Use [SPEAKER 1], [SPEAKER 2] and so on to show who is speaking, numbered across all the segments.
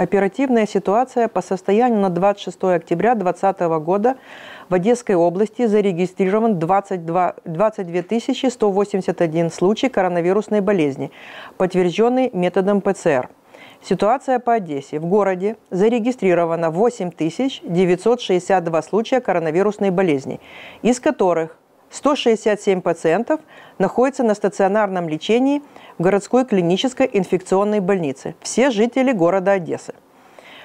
[SPEAKER 1] Оперативная ситуация по состоянию на 26 октября 2020 года в Одесской области зарегистрирован 22, 22 181 случай коронавирусной болезни, подтвержденный методом ПЦР. Ситуация по Одессе. В городе зарегистрировано 8 962 случая коронавирусной болезни, из которых 167 пациентов находятся на стационарном лечении в городской клинической инфекционной больнице. Все жители города Одессы.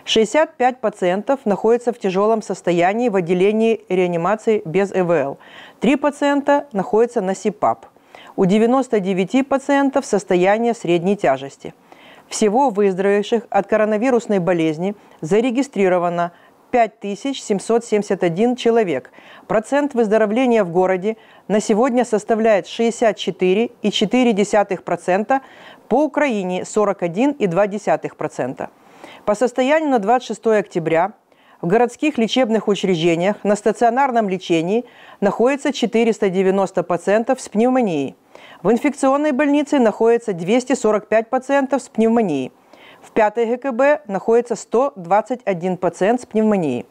[SPEAKER 1] 65 пациентов находятся в тяжелом состоянии в отделении реанимации без ЭВЛ. Три пациента находятся на СИПАП. У 99 пациентов состояние средней тяжести. Всего выздоровевших от коронавирусной болезни зарегистрировано 5771 человек. Процент выздоровления в городе на сегодня составляет 64,4%, по Украине 41,2%. По состоянию на 26 октября в городских лечебных учреждениях на стационарном лечении находится 490 пациентов с пневмонией. В инфекционной больнице находится 245 пациентов с пневмонией – в пятой ГКБ находится 121 пациент с пневмонией.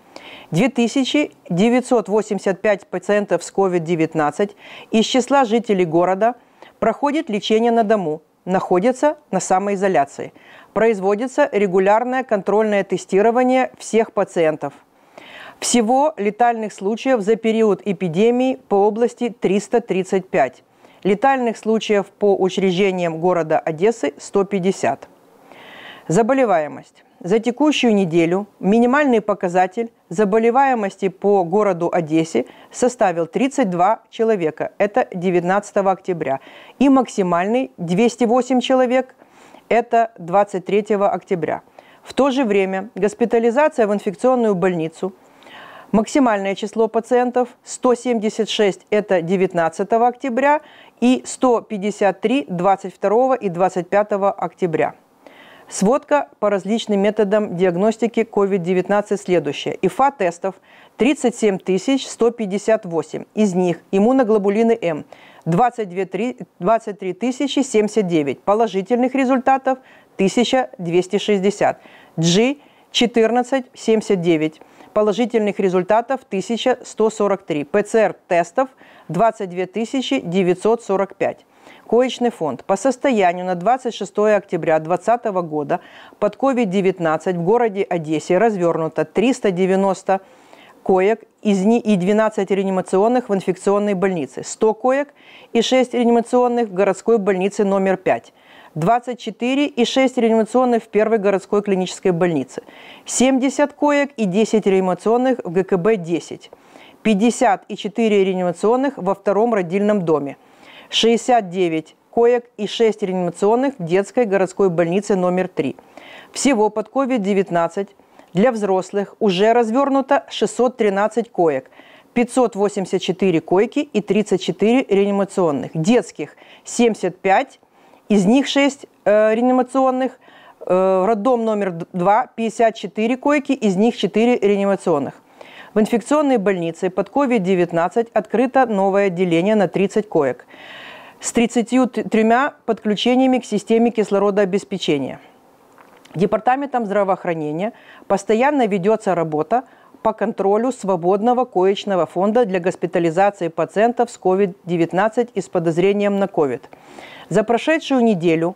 [SPEAKER 1] 2985 пациентов с COVID-19 из числа жителей города проходят лечение на дому, находятся на самоизоляции. Производится регулярное контрольное тестирование всех пациентов. Всего летальных случаев за период эпидемии по области 335. Летальных случаев по учреждениям города Одессы 150. Заболеваемость. За текущую неделю минимальный показатель заболеваемости по городу Одессе составил 32 человека, это 19 октября, и максимальный 208 человек, это 23 октября. В то же время госпитализация в инфекционную больницу – Максимальное число пациентов 176 – это 19 октября и 153 – 22 и 25 октября. Сводка по различным методам диагностики COVID-19 следующая. ИФА тестов 37 158. Из них иммуноглобулины М 22, 23 079. Положительных результатов 1260. G 1479. Положительных результатов 1143. ПЦР-тестов 22 945. Коечный фонд. По состоянию на 26 октября 2020 года под COVID-19 в городе Одессе развернуто 390 коек из них и 12 реанимационных в инфекционной больнице, 100 коек и 6 реанимационных в городской больнице номер 5, 24 и 6 реанимационных в первой городской клинической больнице, 70 коек и 10 реанимационных в ГКБ-10, 50 и 4 реанимационных во втором родильном доме – 69 коек и 6 реанимационных в детской городской больнице номер 3. Всего под COVID-19 для взрослых уже развернуто 613 коек, 584 койки и 34 реанимационных. Детских 75, из них 6 э, реанимационных. Э, роддом номер 2 54 койки, из них 4 реанимационных. В инфекционной больнице под COVID-19 открыто новое отделение на 30 коек с 33 подключениями к системе кислородообеспечения. Департаментом здравоохранения постоянно ведется работа по контролю свободного коечного фонда для госпитализации пациентов с COVID-19 и с подозрением на COVID. За прошедшую неделю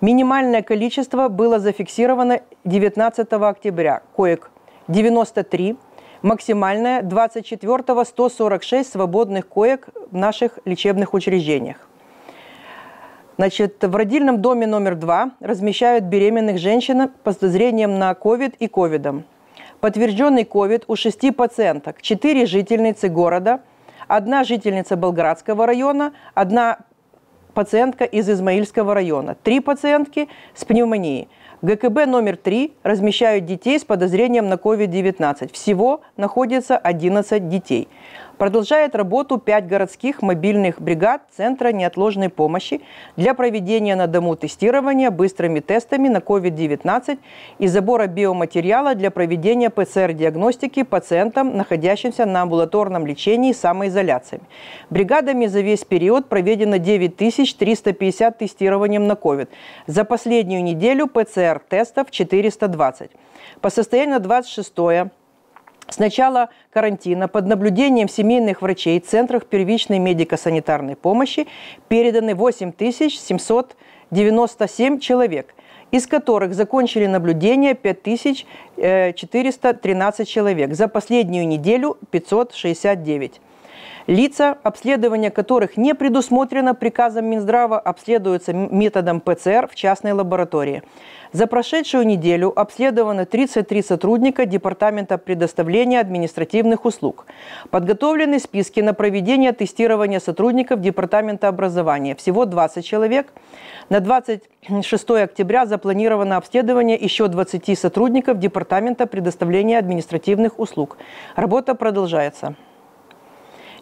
[SPEAKER 1] минимальное количество было зафиксировано 19 октября. Коек 93, максимальное 24 146 свободных коек в наших лечебных учреждениях. Значит, в родильном доме номер два размещают беременных женщин с подозрением на COVID и ковидом. Подтвержденный COVID у шести пациенток, четыре жительницы города, одна жительница Болградского района, одна пациентка из Измаильского района, три пациентки с пневмонией. ГКБ номер 3 размещают детей с подозрением на COVID-19. Всего находится 11 детей. Продолжает работу пять городских мобильных бригад Центра неотложной помощи для проведения на дому тестирования быстрыми тестами на COVID-19 и забора биоматериала для проведения ПЦР-диагностики пациентам, находящимся на амбулаторном лечении самоизоляции. Бригадами за весь период проведено 9350 тестирований на COVID. За последнюю неделю ПЦР-тестов 420. По состоянию на 26 с начала карантина под наблюдением семейных врачей в центрах первичной медико-санитарной помощи переданы 8797 человек, из которых закончили наблюдение 5413 человек, за последнюю неделю 569. Лица, обследование которых не предусмотрено приказом Минздрава, обследуются методом ПЦР в частной лаборатории. За прошедшую неделю обследовано 33 сотрудника Департамента предоставления административных услуг. Подготовлены списки на проведение тестирования сотрудников Департамента образования. Всего 20 человек. На 26 октября запланировано обследование еще 20 сотрудников Департамента предоставления административных услуг. Работа продолжается.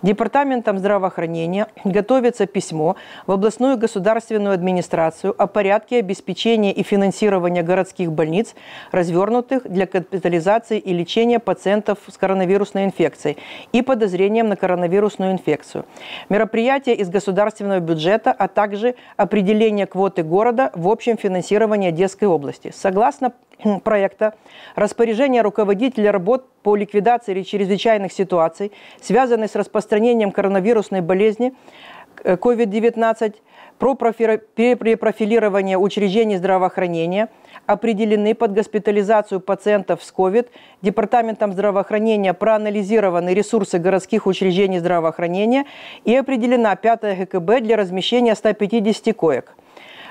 [SPEAKER 1] Департаментом здравоохранения готовится письмо в областную государственную администрацию о порядке обеспечения и финансирования городских больниц, развернутых для капитализации и лечения пациентов с коронавирусной инфекцией и подозрением на коронавирусную инфекцию. Мероприятия из государственного бюджета, а также определение квоты города в общем финансировании Одесской области. Согласно проекта распоряжение руководителя работ по ликвидации чрезвычайных ситуаций, связанных с распространением коронавирусной болезни COVID-19, про перепрофилирование учреждений здравоохранения определены под госпитализацию пациентов с COVID. Департаментом здравоохранения проанализированы ресурсы городских учреждений здравоохранения и определена 5 ГКБ для размещения 150 коек.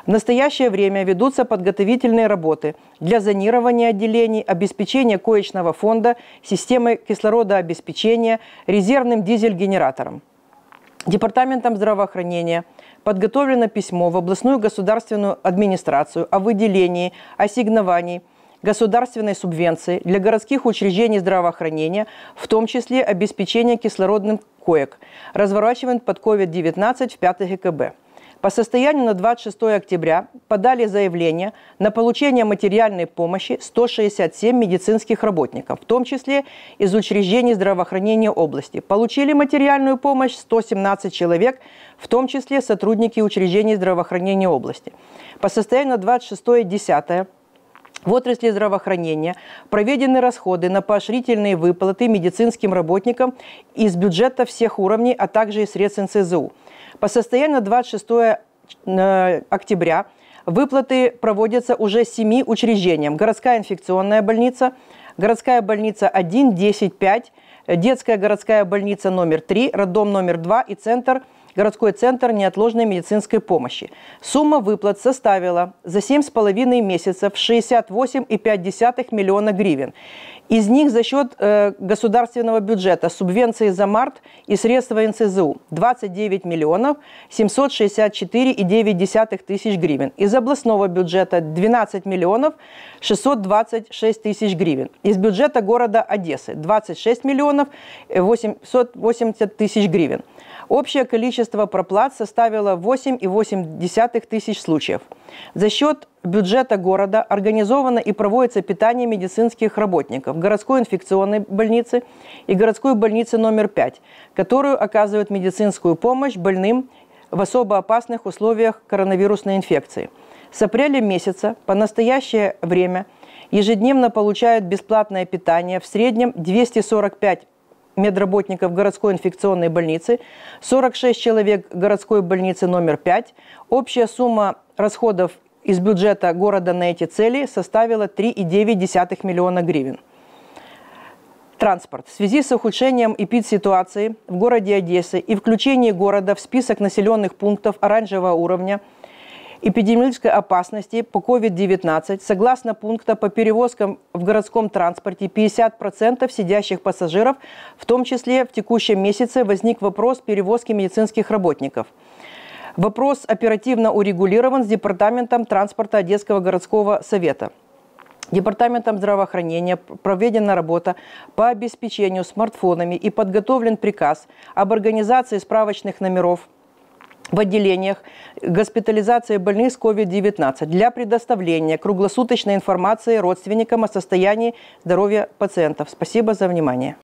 [SPEAKER 1] В настоящее время ведутся подготовительные работы для зонирования отделений, обеспечения коечного фонда, системы кислородообеспечения, резервным дизель-генератором. Департаментом здравоохранения подготовлено письмо в областную государственную администрацию о выделении ассигнований государственной субвенции для городских учреждений здравоохранения, в том числе обеспечения кислородным коек, разворачиваем под COVID-19 в 5 ГКБ. По состоянию на 26 октября подали заявление на получение материальной помощи 167 медицинских работников, в том числе из учреждений здравоохранения области. Получили материальную помощь 117 человек, в том числе сотрудники учреждений здравоохранения области. По состоянию на 26.10 в отрасли здравоохранения проведены расходы на поощрительные выплаты медицинским работникам из бюджета всех уровней, а также из средств НСЗУ. По состоянию на 26 э, октября выплаты проводятся уже семи учреждениям. Городская инфекционная больница, городская больница 1, 10, 5, детская городская больница номер 3, роддом номер 2 и центр – городской центр неотложной медицинской помощи. Сумма выплат составила за 7,5 месяцев 68,5 миллиона гривен. Из них за счет э, государственного бюджета субвенции за март и средства НСЗУ 29 миллионов 764,9 тысяч гривен. Из областного бюджета 12 миллионов 626 тысяч гривен. Из бюджета города Одессы 26 миллионов 880 тысяч гривен. Общее количество проплат составило 8,8 тысяч случаев. За счет бюджета города организовано и проводится питание медицинских работников городской инфекционной больницы и городской больницы номер 5, которую оказывают медицинскую помощь больным в особо опасных условиях коронавирусной инфекции. С апреля месяца по настоящее время ежедневно получают бесплатное питание в среднем 245 медработников городской инфекционной больницы, 46 человек городской больницы номер 5. Общая сумма расходов из бюджета города на эти цели составила 3,9 миллиона гривен. Транспорт. В связи с ухудшением эпид-ситуации в городе Одессы и включением города в список населенных пунктов оранжевого уровня – эпидемиологической опасности по COVID-19, согласно пункта по перевозкам в городском транспорте 50% сидящих пассажиров, в том числе в текущем месяце возник вопрос перевозки медицинских работников. Вопрос оперативно урегулирован с Департаментом транспорта Одесского городского совета. Департаментом здравоохранения проведена работа по обеспечению смартфонами и подготовлен приказ об организации справочных номеров в отделениях госпитализации больных с COVID-19 для предоставления круглосуточной информации родственникам о состоянии здоровья пациентов. Спасибо за внимание.